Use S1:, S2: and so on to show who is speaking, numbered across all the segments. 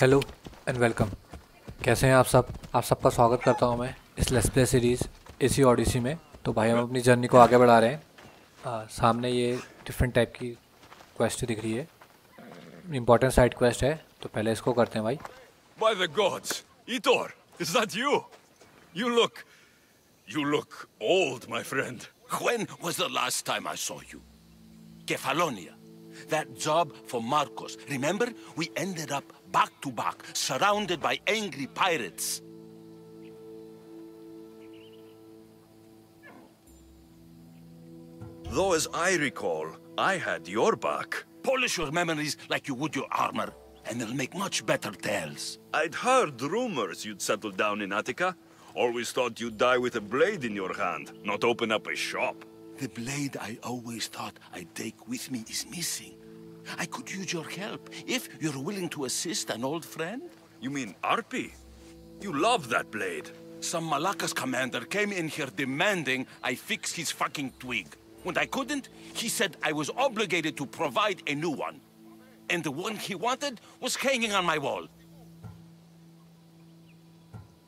S1: Hello and welcome कैसे हैं आप सब? आप सबका स्वागत करता हूँ मैं इस लेसप्ले सीरीज़ एसी ओडिसी में। तो भाई हम अपनी जर्नी को आगे बढ़ा रहे हैं। आ, सामने ये डिफरेंट टाइप की क्वेस्ट दिख रही है। इम्पोर्टेंट साइड क्वेस्ट है। तो पहले इसको करते हैं भाई।
S2: By the gods That
S3: job for Marcos. Remember, we ended up back to back, surrounded by angry pirates.
S2: Though as I recall, I had your back.
S3: Polish your memories like you would your armor, and they'll make much better tales.
S2: I'd heard rumors you'd settled down in Attica. Always thought you'd die with a blade in your hand, not open up a shop.
S3: The blade I always thought I'd take with me is missing. I could use your help, if you're willing to assist an old friend.
S2: You mean Arpi? You love that blade.
S3: Some Malakas commander came in here demanding I fix his fucking twig. When I couldn't, he said I was obligated to provide a new one. And the one he wanted was hanging on my wall.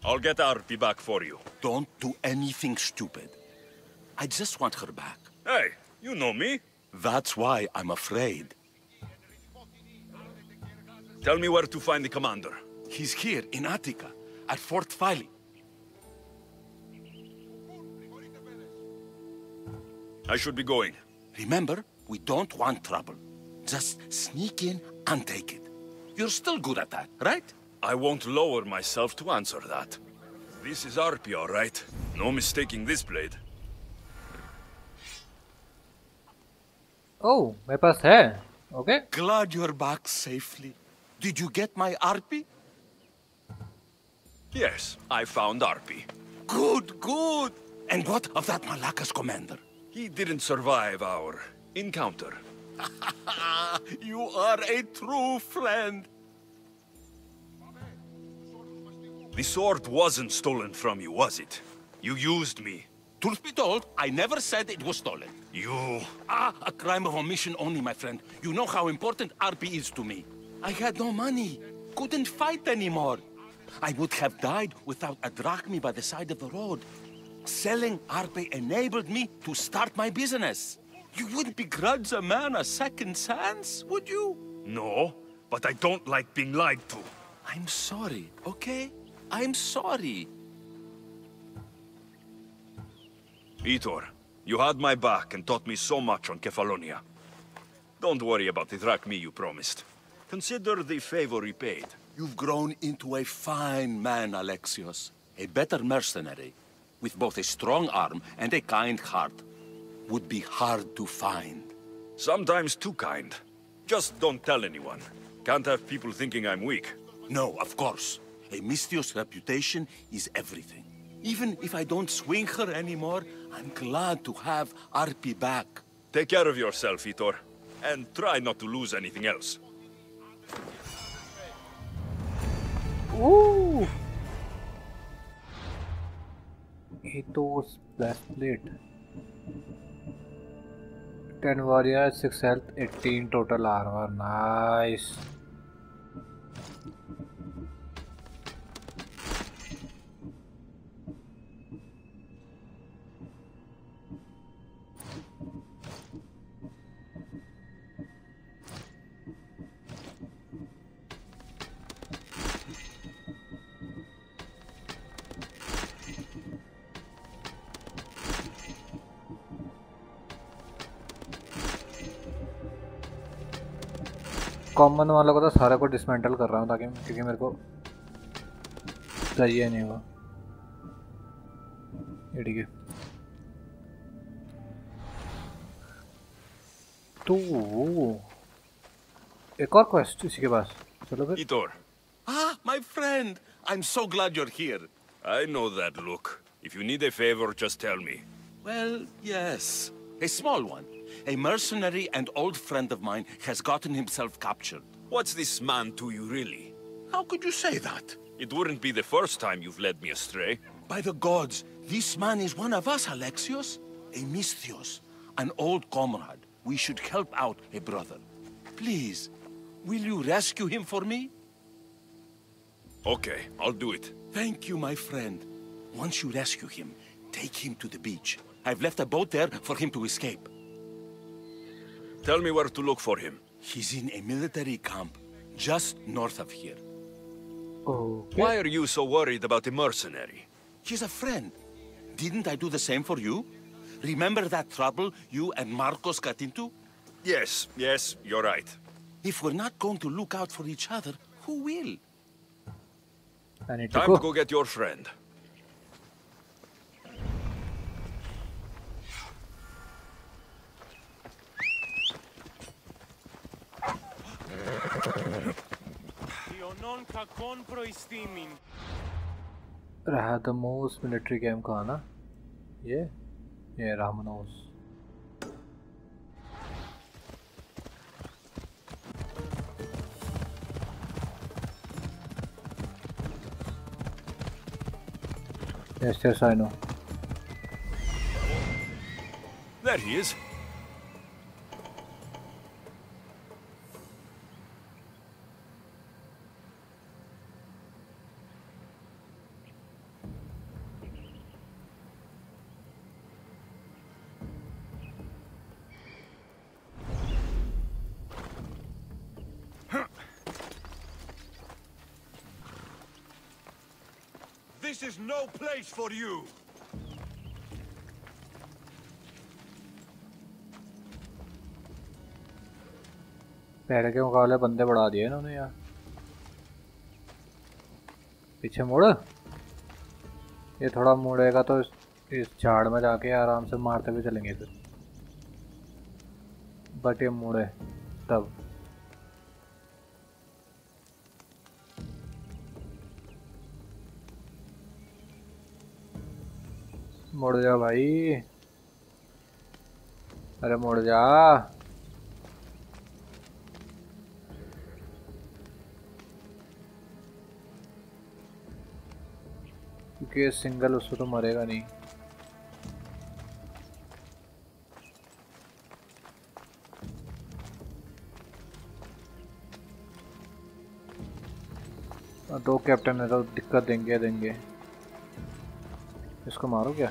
S2: I'll get Arpi back for you.
S3: Don't do anything stupid. I just want her back.
S2: Hey, you know me.
S3: That's why I'm afraid.
S2: Tell me where to find the commander.
S3: He's here in Attica, at Fort Phili.
S2: I should be going.
S3: Remember, we don't want trouble. Just sneak in and take it. You're still good at that, right?
S2: I won't lower myself to answer that. This is Arpi, all right? No mistaking this blade.
S1: ओह मेरे पास है okay
S3: Glad you're back safely. Did you get my Arpi?
S2: Yes, I found Arpi.
S3: Good, good. And what of that Malakas commander?
S2: He didn't survive our encounter.
S3: you are a true friend.
S2: The sword wasn't stolen from you, was it? You used me.
S3: Truth be told, I never said it was stolen.
S2: You...
S3: Ah, a crime of omission only, my friend. You know how important Arpi is to me. I had no money. Couldn't fight anymore. I would have died without a drachmi by the side of the road. Selling Arpi enabled me to start my business. You wouldn't begrudge a man a second chance, would you?
S2: No, but I don't like being lied to.
S3: I'm sorry, okay? I'm sorry.
S2: Heitor, you had my back and taught me so much on Kefalonia. Don't worry about the drachmi you promised. Consider the favor repaid.
S3: You've grown into a fine man, Alexios. A better mercenary, with both a strong arm and a kind heart, would be hard to find.
S2: Sometimes too kind. Just don't tell anyone. Can't have people thinking I'm weak.
S3: No, of course. A Misthios reputation is everything. Even if I don't swing her anymore, I'm glad to have Arpi back.
S2: Take care of yourself, Heitor. And try not to lose anything else.
S1: ओह ये तो splash plate ten warrior six health eighteen total armour Common वालों को तो सारे को dismantle कर रहा हूँ ताकि क्योंकि मेरे को चाहिए नहीं वो ये ठीक है तो वो एक और क्वेस्ट इसी के पास चलो फिर
S2: Itor,
S3: Ah, my friend! I'm so glad you're here.
S2: I know that look. If you need a favor, just tell me.
S3: Well, yes. A small one. A mercenary and old friend of mine has gotten himself captured.
S2: What's this man to you, really?
S3: How could you say that?
S2: It wouldn't be the first time you've led me astray.
S3: By the gods, this man is one of us, Alexios. A Misthios. An old comrade. We should help out a brother. Please, will you rescue him for me?
S2: Okay, I'll do it.
S3: Thank you, my friend. Once you rescue him, take him to the beach. I've left a boat there for him to escape.
S2: Tell me where to look for him.
S3: He's in a military camp just north of here.
S1: Okay.
S2: Why are you so worried about a mercenary?
S3: He's a friend. Didn't I do the same for you? Remember that trouble you and Marcos got into?
S2: Yes, yes, you're right.
S3: If we're not going to look out for each other, who will?
S2: Time go.
S1: to
S2: go get your friend.
S1: रहा military game का ना ये ये रामनोस Yes, yes, I know.
S2: There he is.
S4: Is no place for you!
S1: पहले के मुकाबले बंदे बढ़ा दिए इन्होंने यार। पीछे मुड़। ये थोड़ा मुड़ेगा तो इस, इस झाड़ में जाके आराम से मारते हुए चलेंगे फिर। बट ये मुड़े तब। मुड़ जा भाई। अरे मुड़ जा। क्योंकि ये सिंगल उसको तो मरेगा नहीं। दो कैप्टन है तो दिक्कत देंगे देंगे। इसको मारो क्या?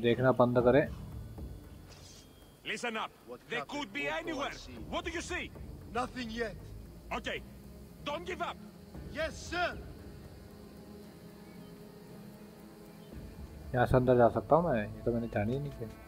S1: देखना बंद करे
S4: Listen up! What they could be anywhere! What do you see?
S5: Nothing yet.
S4: Okay, don't give up!
S5: Yes, sir.
S1: यहाँ से अंदर जा सकता हूँ मैं ये तो मैंने जानी ही नहीं थी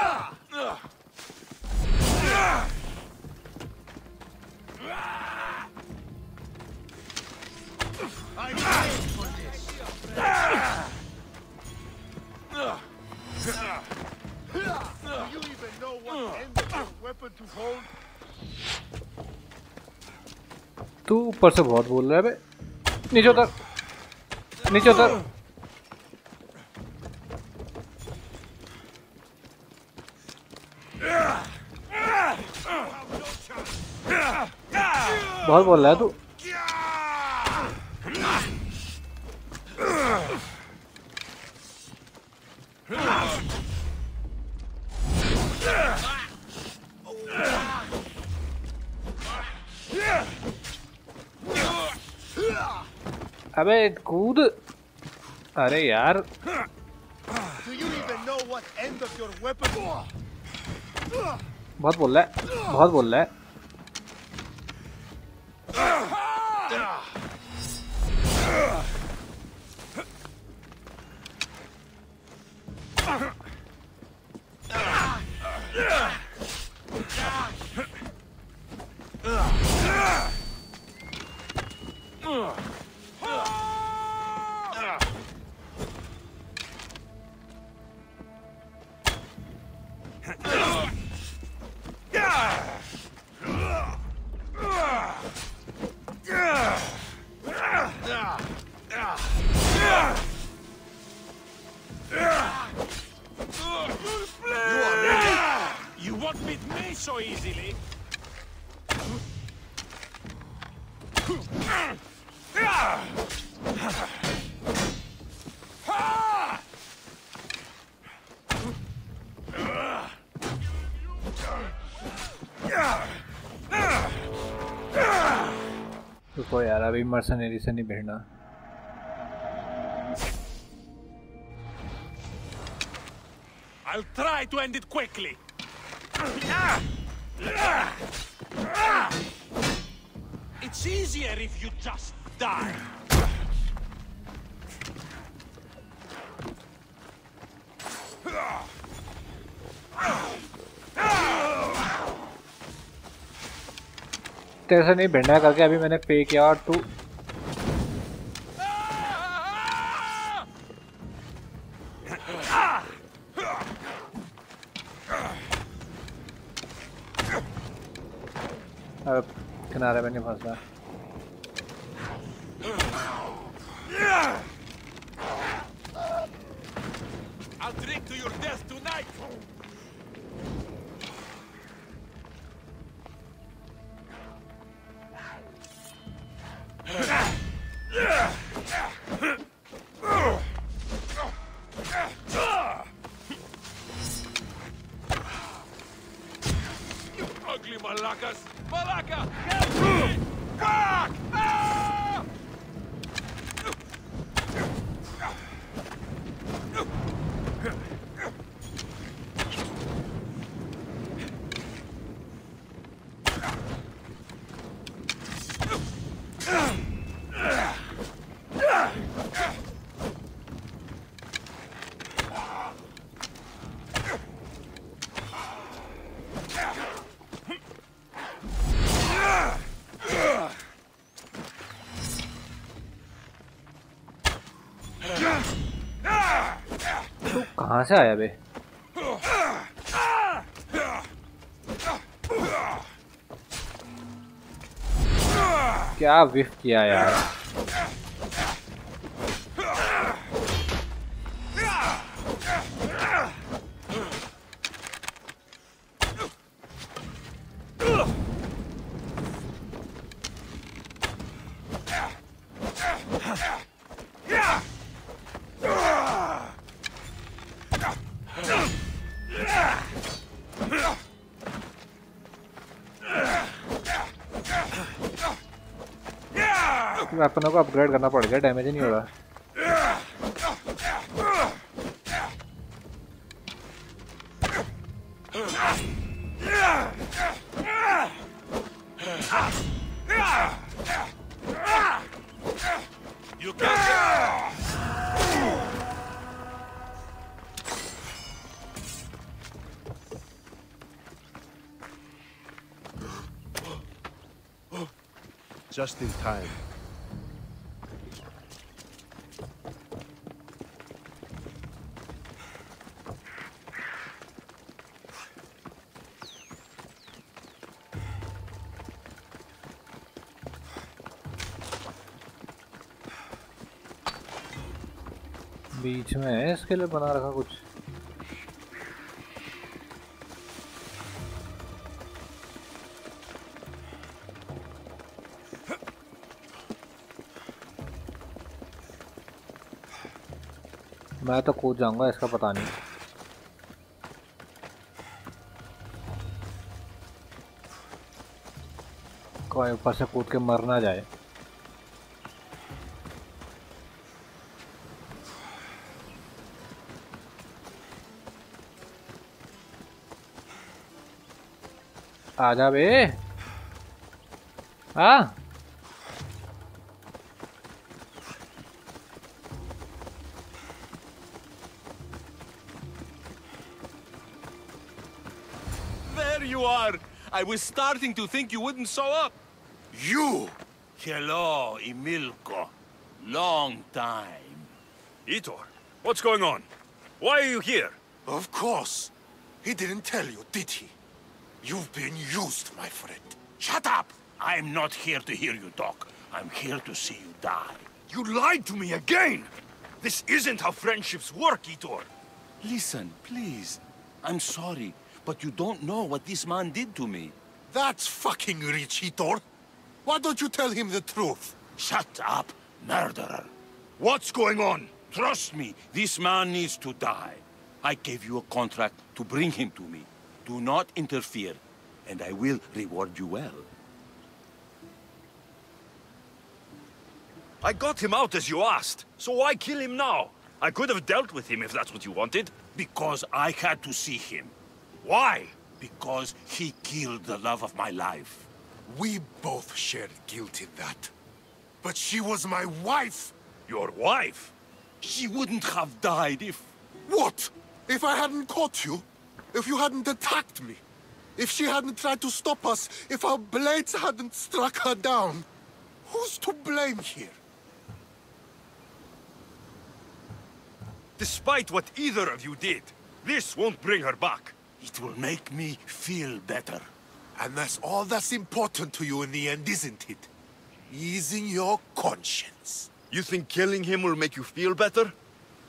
S1: ऊपर से बहुत बोल रहे है नीचे उतर। नीचे उतर। बहुत बोल रहा है तू। अबे कूद। अरे यार। बहुत बोल रहा है बहुत बोल रहा है। यार अभी मर्सनरी से नहीं भिड़ना
S6: I'll try to end it quickly. It's easier if you just die.
S1: तेरे से नहीं, भिंडा करके अभी मैंने पे किया और तू अब किनारे में नहीं फंसना। कहाँ से आया बे? क्या विफ किया यार? वेपनों को अपग्रेड करना पड़ गया डैमेज ही नहीं हो रहा
S6: You can
S5: Just in time.
S1: बीच में है इसके लिए बना रखा कुछ। मैं तो कूद जाऊँगा, इसका पता नहीं। कोई ऊपर से कूद के मर ना जाए। आजा
S3: There you are. I was starting to think you wouldn't show up.
S4: You?
S3: Hello, Emilko. Long time.
S2: Heitor, what's going on? Why are you here?
S4: Of course. He didn't tell you, did he? You've been used, my friend.
S3: Shut up! I'm not here to hear you talk. I'm here to see you die.
S2: You lied to me again! This isn't how friendships work, Heitor.
S3: Listen, please. I'm sorry, but you don't know what this man did to me.
S4: That's fucking rich, Heitor. Why don't you tell him the truth?
S3: Shut up, murderer.
S2: What's going on?
S3: Trust me, this man needs to die. I gave you a contract to bring him to me. Do not interfere, and I will reward you well.
S2: I got him out as you asked, so why kill him now? I could have dealt with him if that's what you wanted.
S3: Because I had to see him.
S2: Why?
S3: Because he killed the love of my life.
S4: We both shared guilt in that. But she was my wife!
S2: Your wife?
S3: She wouldn't have died if...
S4: What? If I hadn't caught you? If you hadn't attacked me? If she hadn't tried to stop us? If our blades hadn't struck her down? Who's to blame here?
S2: Despite what either of you did, this won't bring her back.
S3: It will make me feel better.
S4: And that's all that's important to you in the end, isn't it? Easing your conscience.
S2: You think killing him will make you feel better?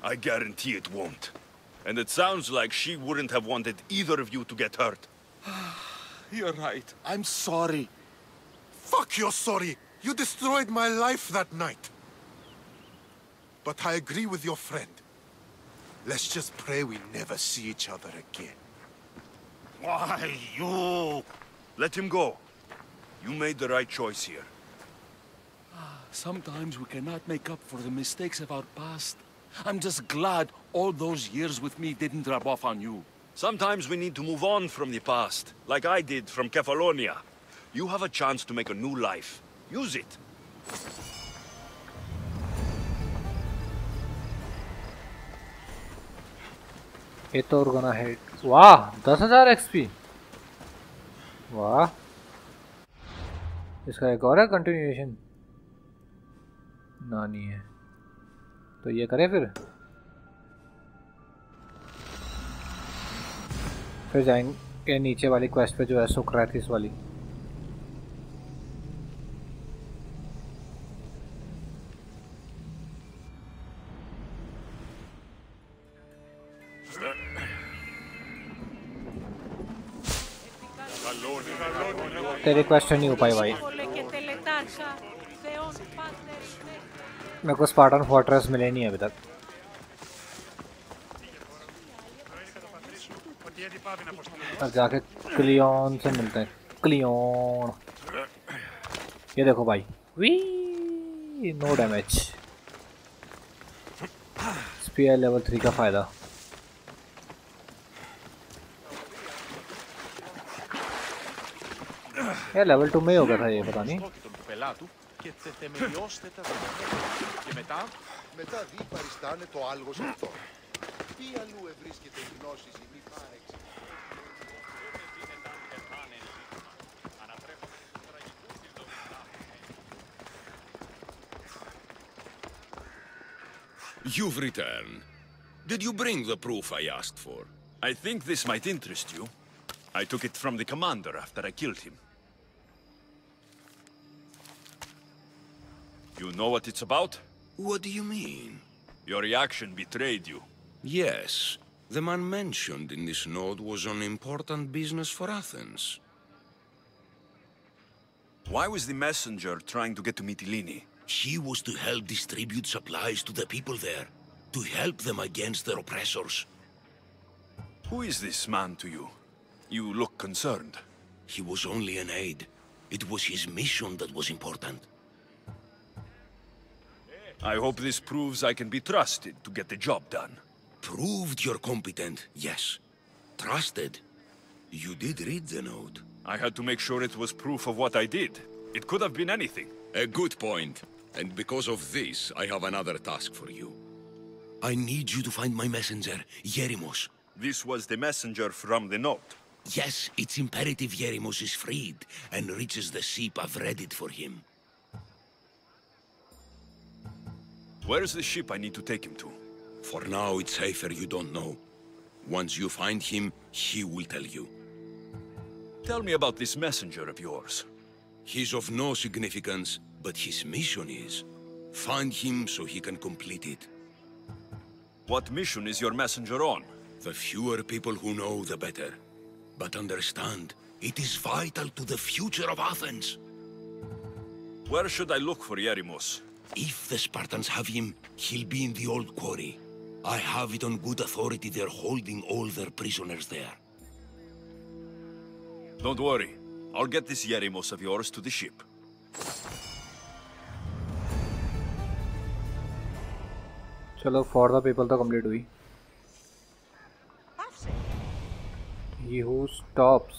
S2: I guarantee it won't. And it sounds like she wouldn't have wanted either of you to get hurt.
S3: You're right. I'm sorry.
S4: Fuck you're sorry. You destroyed my life that night. But I agree with your friend. Let's just pray we never see each other again.
S3: Why, you...
S2: Let him go. You made the right choice here.
S3: Ah, sometimes we cannot make up for the mistakes of our past. I'm just glad all those years with me didn't rub off on you.
S2: Sometimes we need to move on from the past, like I did from Kefalonia. You have a chance to make a new life. Use it.
S1: ये तो गना है वाह दस हजार XP वाह इसका एक और है कंटिन्यूएशन ना नहीं है तो ये करें फिर। फिर जाएँगे नीचे वाली क्वेस्ट पे जो है सुक्रातिस वाली। तेरी क्वेश्चन नहीं हो पाई भाई। मेरे को स्पार्टन फोर्ट्रेस मिले नहीं अभी तक। अब जाके क्लियोन से मिलते हैं। क्लियोन ये देखो भाई। We know damage spear level three का फ़ायदा। ये लेवल टू में ही होगा था ये, पता नहीं।
S5: Και τε θεμελιώστε τα δεδομένα. Και μετά... Μετά δει παριστάνε το άλγος αυτό. Τι αλλού ευρίσκεται η γνώση η μη πάρεξη.
S7: You've returned. Did you bring the proof I asked for?
S2: I think this might interest you. I took it from the commander after I killed him. You know what it's about?
S7: What do you mean?
S2: Your reaction betrayed you.
S7: Yes. The man mentioned in this note was on important business for Athens.
S2: Why was the messenger trying to get to Mytilene?
S7: He was to help distribute supplies to the people there, to help them against their oppressors.
S2: Who is this man to you? You look concerned.
S7: He was only an aide. It was his mission that was important.
S2: I hope this proves I can be trusted to get the job done.
S7: Proved you're competent, yes. Trusted. You did read the note.
S2: I had to make sure it was proof of what I did. It could have been anything.
S7: A good point. And because of this, I have another task for you. I need you to find my messenger, Yerimos.
S2: This was the messenger from the note.
S7: Yes, it's imperative Yerimos is freed and reaches the ship I've readied for him.
S2: Where's the ship I need to take him to?
S7: For now, it's safer you don't know. Once you find him, he will tell you.
S2: Tell me about this messenger of yours.
S7: He's of no significance, but his mission is. Find him so he can complete it.
S2: What mission is your messenger on?
S7: The fewer people who know, the better. But understand, it is vital to the future of Athens.
S2: Where should I look for Yerimos?
S7: If the Spartans have him, he'll be in the old quarry. I have it on good authority they're holding all their prisoners there.
S2: Don't worry. I'll get this Yerimos of yours to the ship.
S1: चलो for the people तो complete हुई He who stops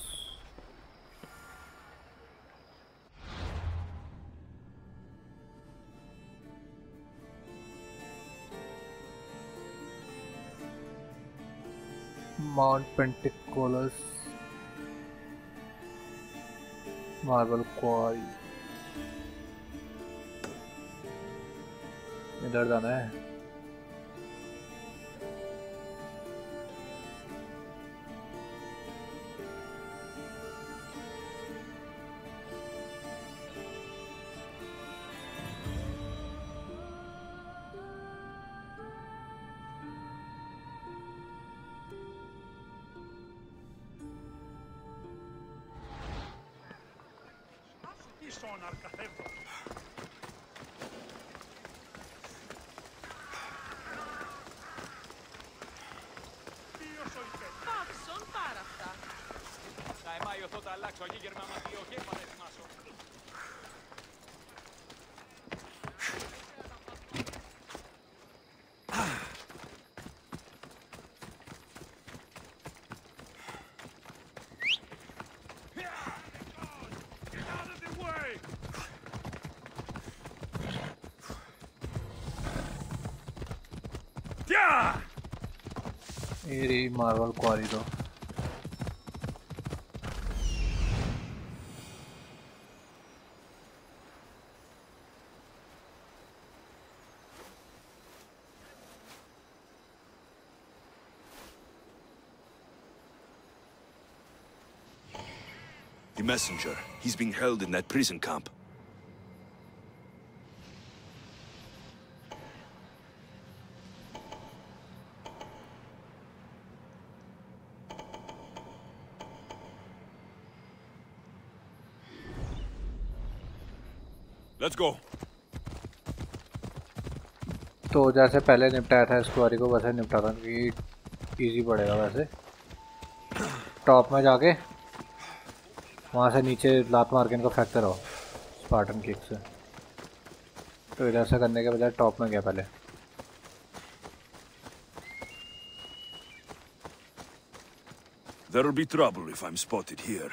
S1: Mount Pentacolus Marble Quarry इधर जाना है
S6: sonar καθέβω. Ποιος αυτά. Θα εμάει ο Θότα αλλάξω, αγίγερμα. Quarry though. The
S2: messenger, he's being held in that prison camp. Let's go.
S1: तो जैसे पहले निपटाया था इस क्वारी को वैसे निपटा था क्योंकि इजी पड़ेगा वैसे टॉप में जाके वहाँ से नीचे लात मार के इनको फेंकते रहो स्पार्टन किक से तो इधर से करने के बजाय टॉप में गया पहले
S2: There'll be trouble if I'm spotted here.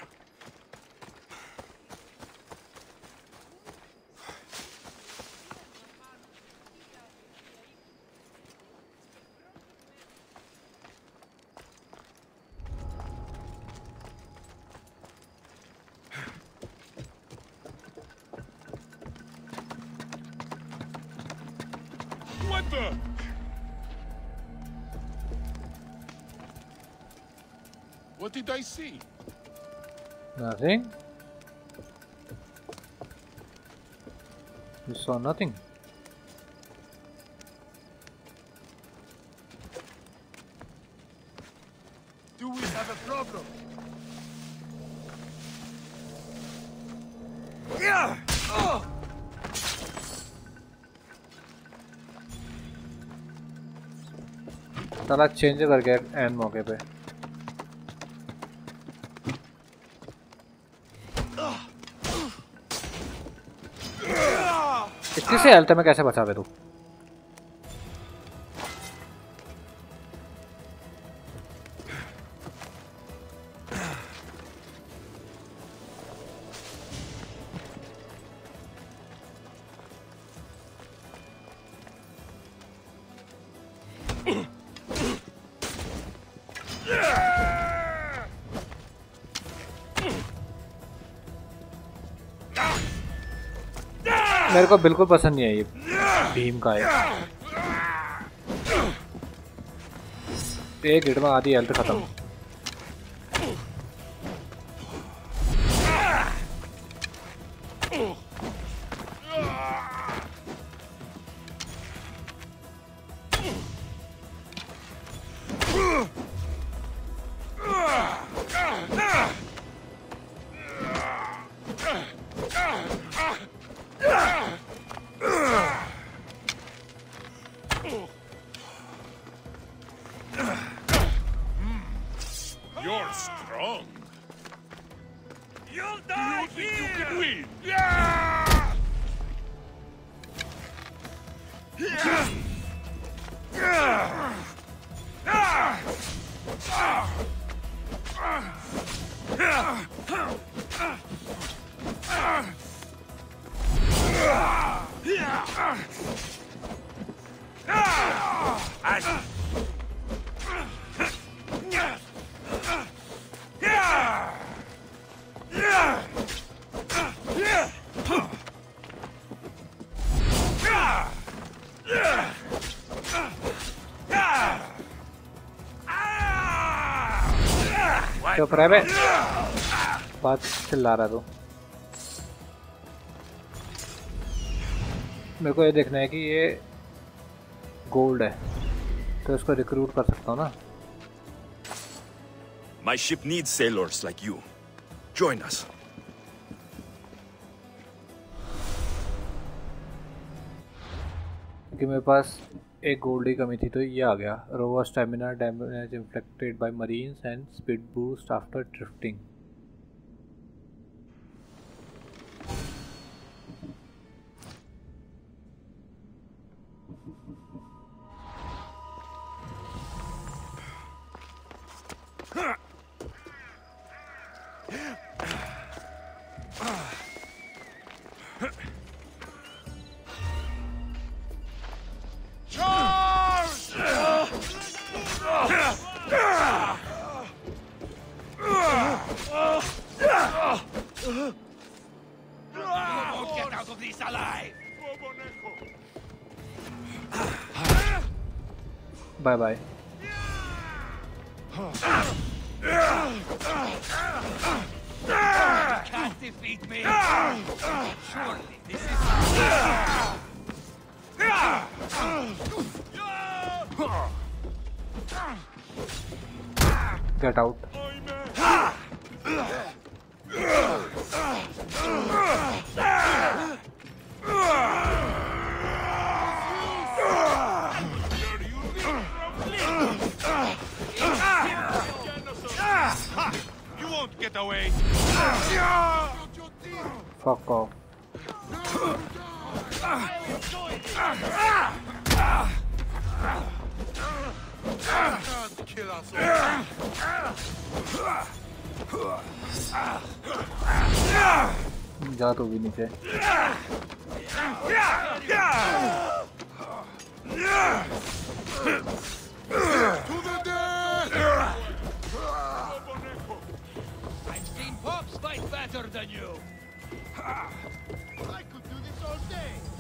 S5: see?
S1: Nothing. You saw nothing. Do we have a problem? Yeah! Oh! साला चेंज कर गया एन मौके पे इतनी से हेल्थ में कैसे बचा बे तू? को बिल्कुल पसंद नहीं आई ये भीम का है एक हिट में आधी हेल्थ खत्म।
S6: Yeah!
S1: चुप रह बे बात चिल्ला रहा तू मेरे को ये देखना है कि ये गोल्ड है तो इसको रिक्रूट कर सकता हूँ ना
S2: My ship needs sailors like you. Join us.
S1: क्योंकि मेरे पास एक गोल्ड कमी थी तो ये आ गया।
S4: Rover stamina
S1: damage inflicted by marines
S4: and speed boost
S6: after drifting Bye bye. Better than you.
S5: I could do this all day.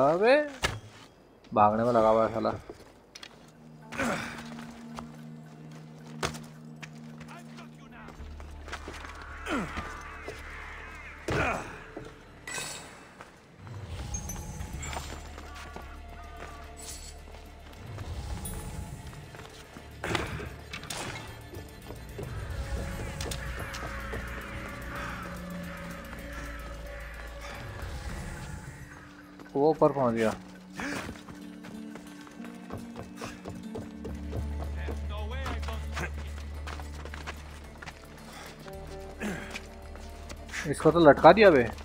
S1: अबे भागने में लगा हुआ है साला। वो ऊपर पहुँच गया। इसको तो लटका दिया बे।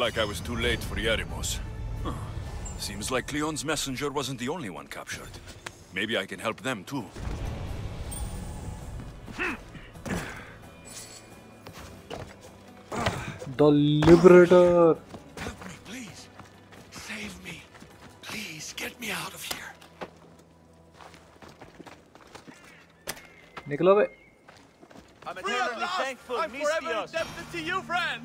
S2: like I was too late for Yerimos. Huh. Seems like Cleon's messenger wasn't the only one captured. Maybe I can help them too.
S1: The Liberator!
S8: Help me, please! Save me! Please, get me out of here!
S1: Nikolove!
S3: I'm eternally thankful,
S6: I'm forever indebted to you, friend!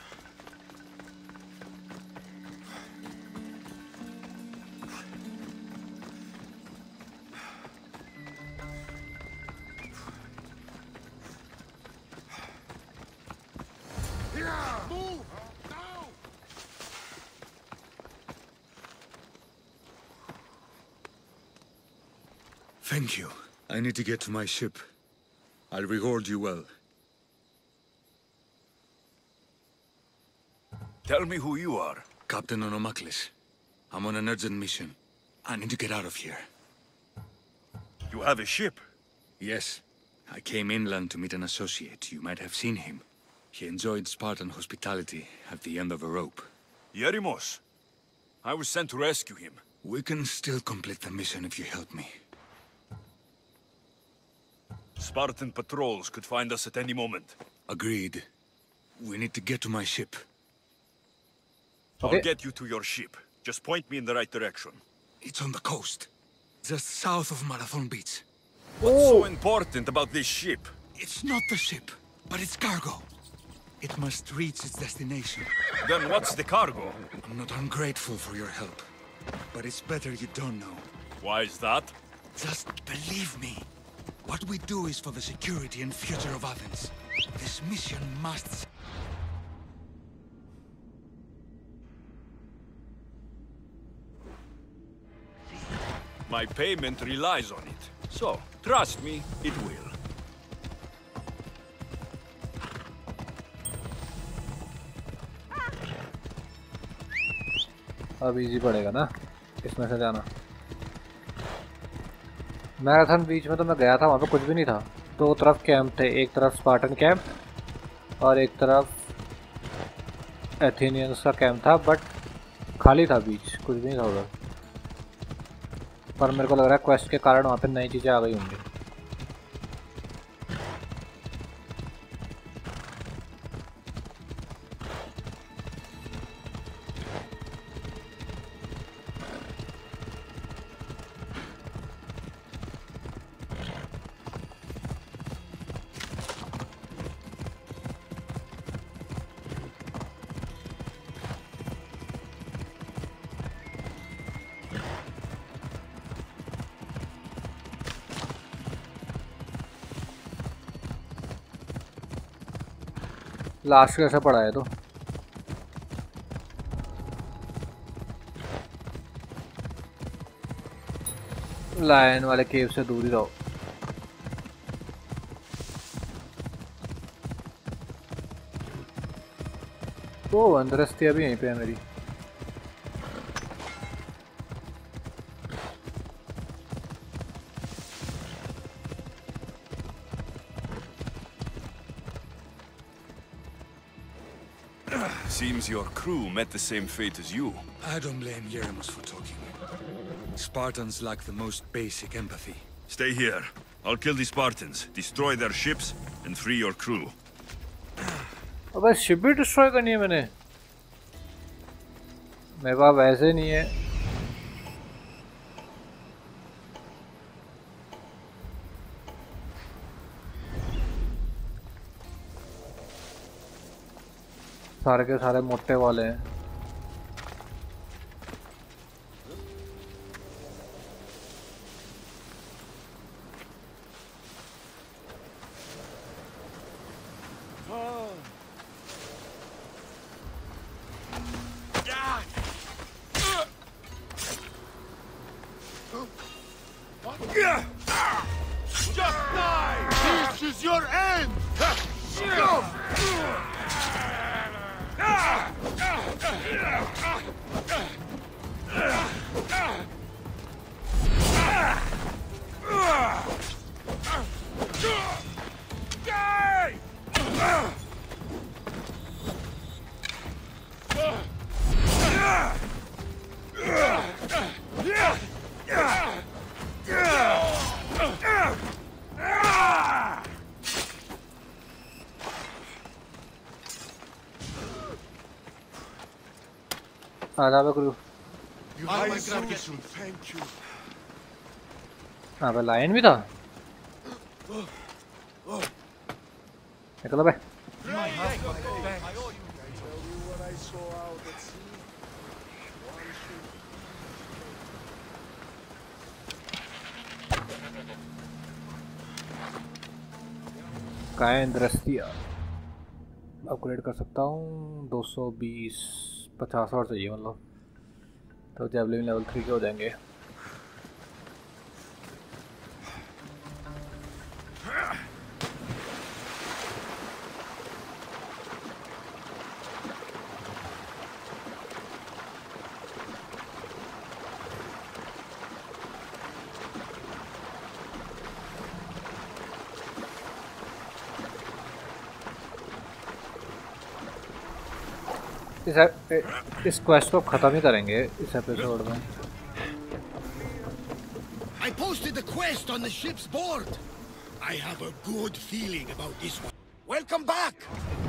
S8: need to get to my ship. I'll reward you well.
S2: Tell me who you are.
S8: Captain Onomaklis. I'm on an urgent mission. I need to get out of here.
S2: You have a ship.
S8: Yes. I came inland to meet an associate. You might have seen him. He enjoyed Spartan hospitality at the end of a rope.
S2: Yerimos. I was sent to rescue him.
S8: We can still complete the mission if you help me.
S2: Spartan patrols could find us at any moment.
S8: Agreed. We need to get to my ship.
S1: Okay.
S2: I'll get you to your ship. Just point me in the right direction.
S8: It's on the coast. Just south of Marathon Beach.
S2: What's so important about this ship?
S8: It's not the ship, but it's cargo. It must reach its destination.
S2: Then what's the cargo?
S8: I'm not ungrateful for your help, but it's better you don't know.
S2: Why is that?
S8: Just believe me. What we do is for the security and future of Athens. This mission must...
S2: My payment relies on it. So, trust me, it will.
S1: अब easy पड़ेगा ना इसमें से जाना marathon बीच में तो मैं गया था, वहाँ पे कुछ भी नहीं था। दो तरफ़ कैंप थे, एक तरफ़ स्पार्टन कैंप और एक तरफ़ एथेनियंस का कैंप था बट खाली था बीच, कुछ भी नहीं था उधर। पर मेरे को लग रहा है क्वेस्ट के कारण वहाँ पे नई चीज़ें आ गई होंगी। लास्ट कैसा पड़ा है तो। लायन वाले केव से दूर ही रहो। वो अंदरस्ती अभी यहीं पे है मेरी।
S2: crew met the same fate as you.
S8: I don't blame Yerimos for talking. Spartans lack the most basic empathy.
S2: Stay here. I'll kill the Spartans, destroy their ships, and free your crew.
S1: अबे ship भी destroy करनी है मैंने मेरे पास वैसे नहीं है सारे के सारे मोटे वाले हैं।
S4: हाँ रावे गुरु
S1: हाँ भाई लायन भी था? निकलो भाई। कायन दृष्टिया। अपग्रेड कर सकता हूँ। 220 50 और चाहिए मतलब। तो जेवलिन लेवल थ्री के हो जाएँगे। इस इस क्वेस्ट को खत्म ही करेंगे इस एपिसोड में
S7: I posted the quest on the ship's board. I have a good feeling about this one.
S9: Welcome back.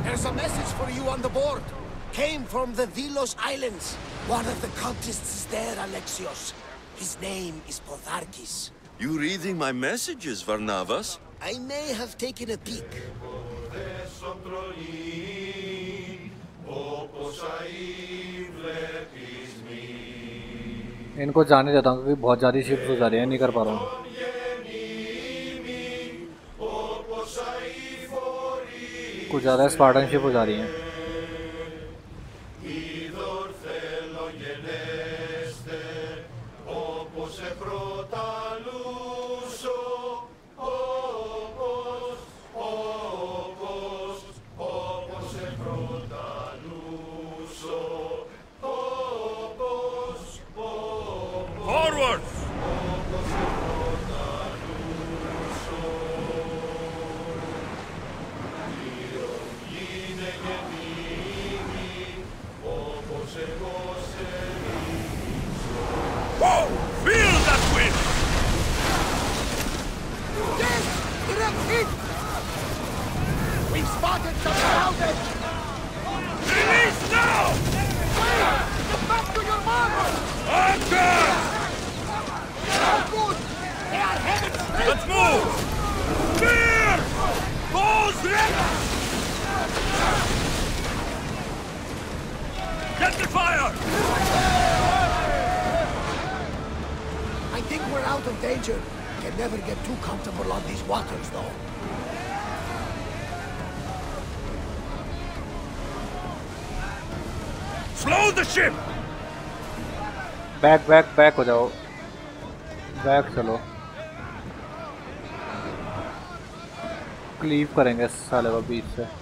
S9: There's a message for you on the board. Came from the Vilos Islands. One of the cultists is there, Alexios. His name is Podarkes.
S2: You reading my messages, Barnabas?
S9: I may have taken a peek.
S1: इनको जाने देता हूँ क्योंकि बहुत ज़्यादा shift हो जा रही है, नहीं कर पा रहा हूँ। कुछ ज़्यादा स्पार्टनशिप हो जा रही हैं।
S2: Ship!
S1: बैक बैक बैक हो जाओ। बैक चलो। क्लीव करेंगे साले को बीच से।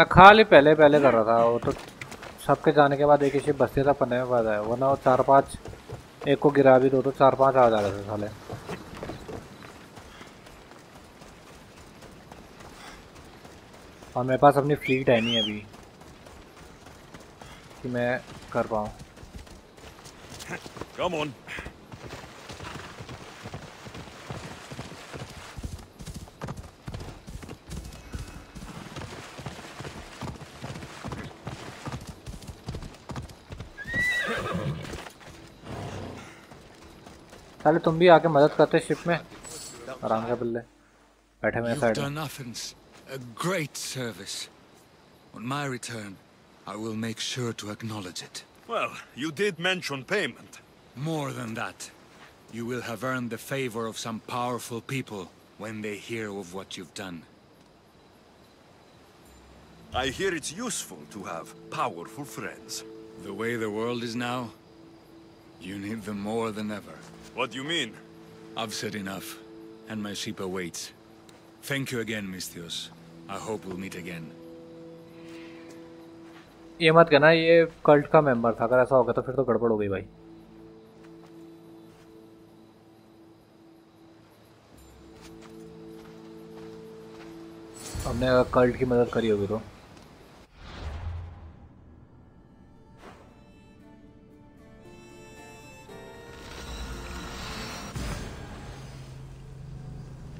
S1: मैं खाली पहले पहले कर रहा था, वो तो सबके जाने के बाद एक ही शिप था पन्ने में बाद आया वरना वो चार पाँच, एक को गिरा भी दो तो चार पाँच आ जा रहे थे साले। और मेरे पास अपनी फ्लीट है नहीं अभी, कि मैं कर पाऊँ।
S2: Come on.
S1: साले तुम भी आके मदद करते शिप में आराम से बल्ले बैठे मेरे
S8: You've
S1: साइड में
S8: done Athens a great service. On my return, I will make sure to acknowledge it.
S2: Well, you did mention payment.
S8: More than that, you will have earned the favor of some powerful people when they hear of what you've done.
S2: I hear it's useful to have powerful friends.
S8: The way the world is now, you need them more than ever.
S2: What do you mean?
S8: I've said enough, and my ship awaits. Thank you again, Misthios. I hope we'll meet again.
S1: ये मत कहना ये cult का member था अगर ऐसा होगा तो फिर तो गड़बड़ हो गई भाई हमने अगर कल्ट की मदद करी होगी तो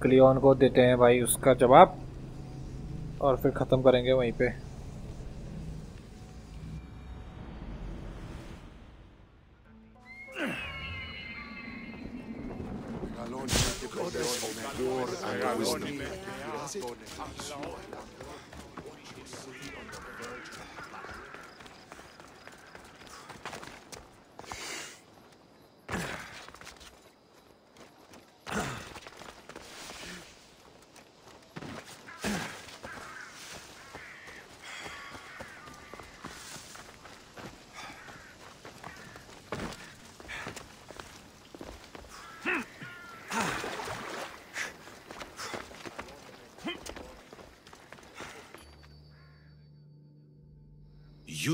S1: क्लियोन को देते हैं भाई उसका जवाब। और फिर ख़त्म करेंगे वहीं पे।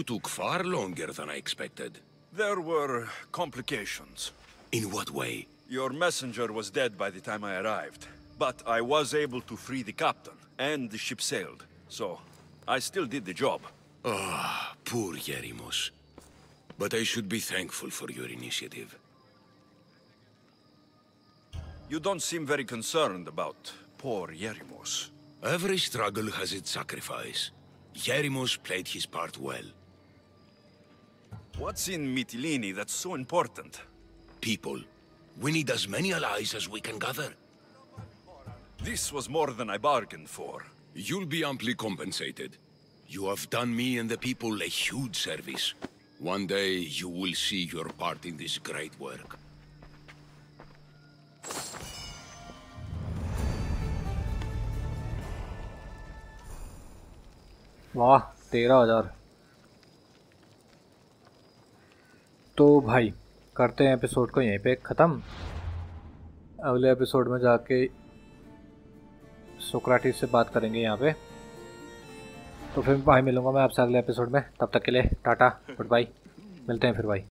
S7: Took far longer than I expected.
S2: There were complications.
S7: In what way?
S2: Your messenger was dead by the time I arrived. But I was able to free the captain, and the ship sailed. So, I still did the job.
S7: Ah, poor Yerimos. But I should be thankful for your initiative.
S2: You don't seem very concerned about poor Yerimos.
S7: Every struggle has its sacrifice. Yerimos played his part well.
S2: What's in Mytilene that's so important?
S7: People. We need as many allies as we can gather.
S2: This was more than I bargained for.
S7: You'll be amply compensated. You have done me and the people a huge service. One day you will see your part in this great work.
S1: Wow, thirteen thousand. तो भाई, करते हैं episode को यहीं पे, ख़त्म। अगले episode में जाके सोक्राटिस से बात करेंगे यहाँ पे। तो फिर भाई मिलूँगा मैं आपसे अगले एपिसोड में, तब तक के लिए, टाटा गुड बाय मिलते हैं फिर भाई।